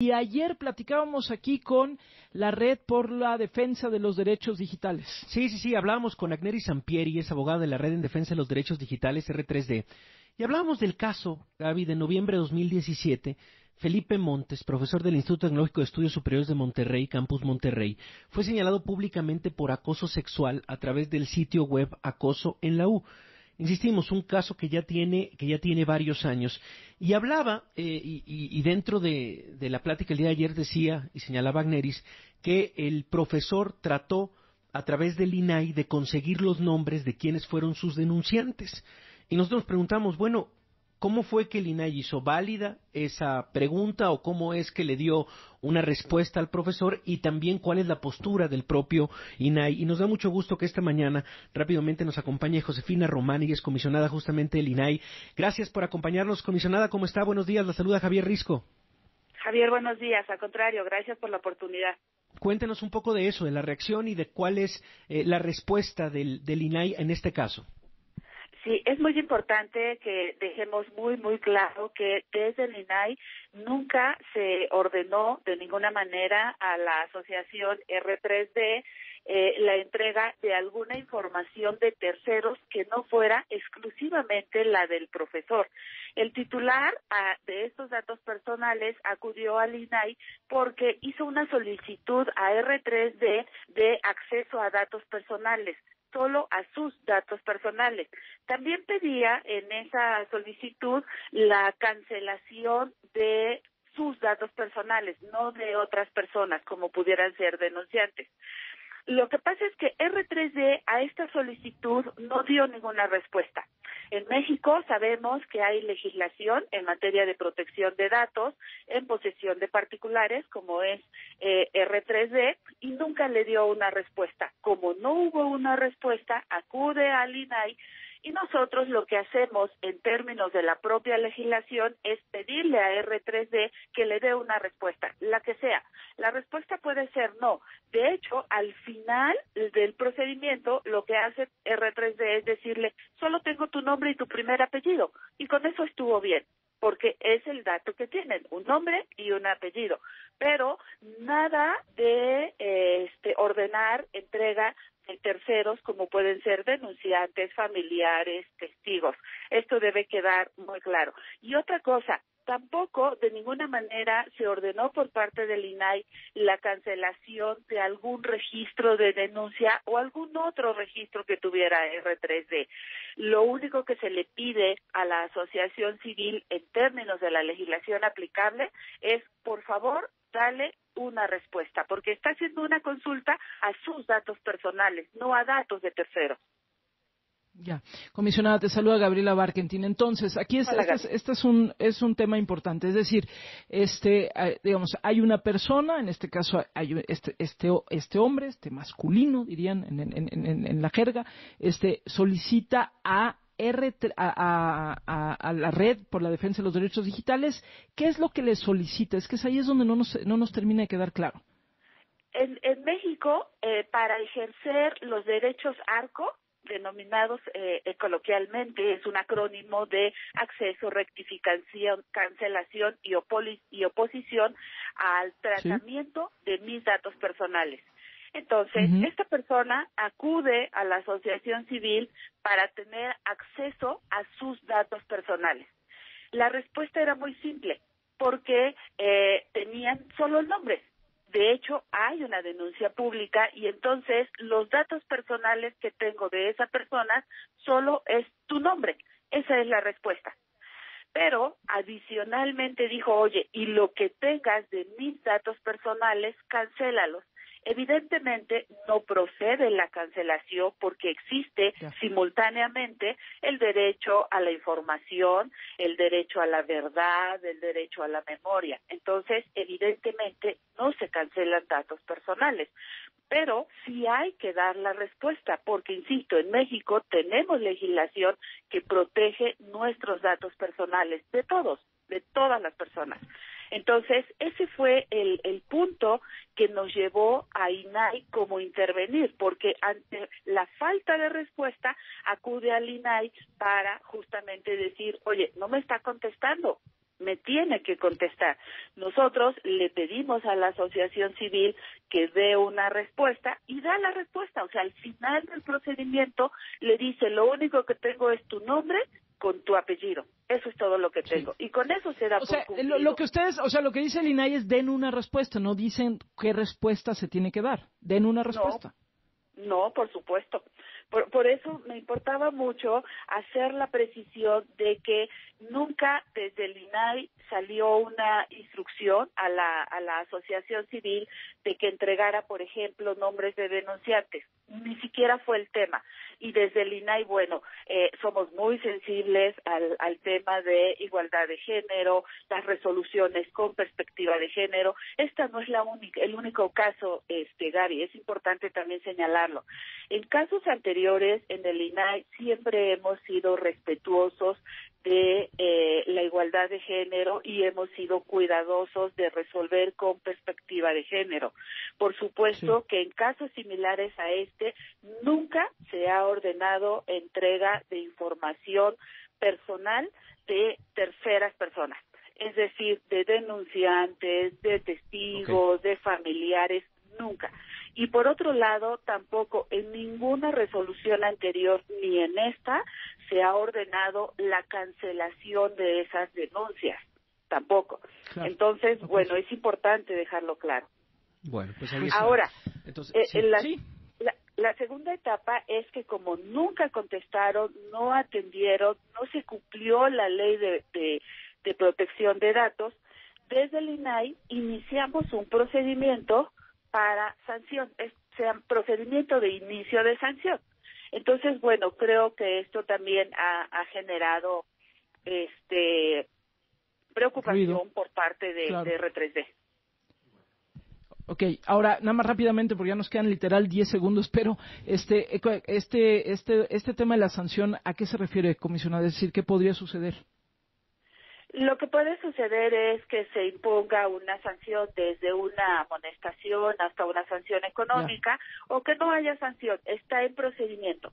Y ayer platicábamos aquí con la Red por la Defensa de los Derechos Digitales. Sí, sí, sí, hablábamos con Agneri Sampieri, es abogada de la Red en Defensa de los Derechos Digitales, R3D, y hablábamos del caso, Gaby, de noviembre de 2017. Felipe Montes, profesor del Instituto Tecnológico de Estudios Superiores de Monterrey, Campus Monterrey, fue señalado públicamente por acoso sexual a través del sitio web Acoso en la U insistimos, un caso que ya tiene, que ya tiene varios años. Y hablaba, eh, y, dentro de, la plática el día de ayer decía, y señalaba Agneris, que el profesor trató a través del INAI de conseguir los nombres de quienes fueron sus denunciantes. Y nosotros nos preguntamos, bueno, ¿Cómo fue que el INAI hizo válida esa pregunta o cómo es que le dio una respuesta al profesor y también cuál es la postura del propio INAI? Y nos da mucho gusto que esta mañana rápidamente nos acompañe Josefina Román y es comisionada justamente del INAI. Gracias por acompañarnos, comisionada. ¿Cómo está? Buenos días. La saluda Javier Risco. Javier, buenos días. Al contrario, gracias por la oportunidad. Cuéntenos un poco de eso, de la reacción y de cuál es eh, la respuesta del INAI en este caso. Sí, es muy importante que dejemos muy, muy claro que desde el INAI nunca se ordenó de ninguna manera a la asociación R3D eh, la entrega de alguna información de terceros que no fuera exclusivamente la del profesor. El titular ah, de estos datos personales acudió al INAI porque hizo una solicitud a R3D de acceso a datos personales solo a sus datos personales. También pedía en esa solicitud la cancelación de sus datos personales, no de otras personas como pudieran ser denunciantes. Lo que pasa es que R3D a esta solicitud no dio ninguna respuesta. En México sabemos que hay legislación en materia de protección de datos en posesión de particulares, como es eh, R3D, nunca le dio una respuesta. Como no hubo una respuesta, acude al INAI y nosotros lo que hacemos en términos de la propia legislación es pedirle a R3D que le dé una respuesta, la que sea. La respuesta puede ser no. De hecho, al final del procedimiento, lo que hace R3D es decirle, solo tengo tu nombre y tu primer apellido. Y con eso estuvo bien porque es el dato que tienen, un nombre y un apellido, pero nada de este ordenar entrega terceros como pueden ser denunciantes, familiares, testigos. Esto debe quedar muy claro. Y otra cosa, tampoco de ninguna manera se ordenó por parte del INAI la cancelación de algún registro de denuncia o algún otro registro que tuviera R3D. Lo único que se le pide a la asociación civil en términos de la legislación aplicable es, por favor, dale una respuesta, porque está haciendo una consulta a sus datos personales, no a datos de terceros. Ya, comisionada, te saluda Gabriela Barkentin. Entonces, aquí es, este, este, es, un es un tema importante, es decir, este digamos hay una persona, en este caso hay este este este hombre, este masculino dirían en, en, en la jerga, este solicita a a, la red por la defensa de los derechos digitales, ¿qué es lo que le solicita? Es que ahí es donde no nos, no nos termina de quedar claro. En, en México, eh, para ejercer los derechos ARCO, denominados eh, coloquialmente, es un acrónimo de acceso, rectificación, cancelación y, y oposición al tratamiento de mis datos personales. Entonces, esta persona acude a la asociación civil para tener acceso a sus datos personales. La respuesta era muy simple, porque eh, tenían solo el nombre. De hecho, hay una denuncia pública y entonces los datos personales que tengo de esa persona solo es tu nombre. Esa es la respuesta. Pero adicionalmente dijo, oye, y lo que tengas de mis datos personales, cancélalos. Evidentemente no procede la cancelación porque existe simultáneamente el derecho a la información, el derecho a la verdad, el derecho a la memoria. Entonces, evidentemente no se cancelan datos personales. Pero sí hay que dar la respuesta, porque, insisto, en México tenemos legislación que protege nuestros datos personales, de todos, de todas las personas. Entonces, ese fue el, el punto que nos llevó a INAI como intervenir, porque ante la falta de respuesta acude al INAI para justamente decir, oye, no me está contestando, me tiene que contestar. Nosotros le pedimos a la asociación civil que dé una respuesta y da la respuesta. O sea, al final del procedimiento le dice, lo único que tengo es tu nombre con tu apellido. Eso es todo lo que tengo. Y con eso se da o sea, lo, que ustedes, o sea, lo que dice el INAI es den una respuesta, no dicen qué respuesta se tiene que dar. Den una respuesta. No, por supuesto. Por, por, eso me importaba mucho hacer la precisión de que nunca desde el INAI salió una instrucción a la, a la asociación civil de que entregara, por ejemplo, nombres de denunciantes. Ni siquiera fue el tema. Y desde el INAI, bueno, eh, somos muy sensibles al, tema de igualdad de género, las resoluciones con perspectiva de género. Esta no es la única, el único caso, este, Gaby, es importante también señalarlo. En casos anteriores, en el INAI siempre hemos sido respetuosos de eh, la igualdad de género y hemos sido cuidadosos de resolver con perspectiva de género. Por supuesto que en casos similares a este nunca se ha ordenado entrega de información personal de terceras personas, es decir, de denunciantes, de testigos, de familiares, nunca. Y por otro lado, tampoco en ninguna resolución anterior ni en esta se ha ordenado la cancelación de esas denuncias, tampoco. Entonces, bueno, es importante dejarlo claro. Bueno, pues Ahora, Entonces, eh, la, la, segunda etapa es que como nunca contestaron, no atendieron, no se cumplió la ley de, de, de protección de datos, desde el INAI iniciamos un procedimiento para sanción, es sea procedimiento de inicio de sanción. Entonces, bueno, creo que esto también ha, generado este preocupación por parte de, R3D. Ok, ahora nada más rápidamente porque ya nos quedan literal 10 segundos, pero este, este, este, este tema de la sanción, ¿a qué se refiere, comisionado? Es decir, ¿qué podría suceder? Lo que puede suceder es que se imponga una sanción desde una amonestación hasta una sanción económica o que no haya sanción, está en procedimiento.